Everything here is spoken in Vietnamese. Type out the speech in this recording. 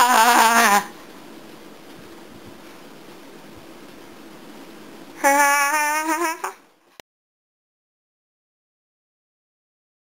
ha ha ha ha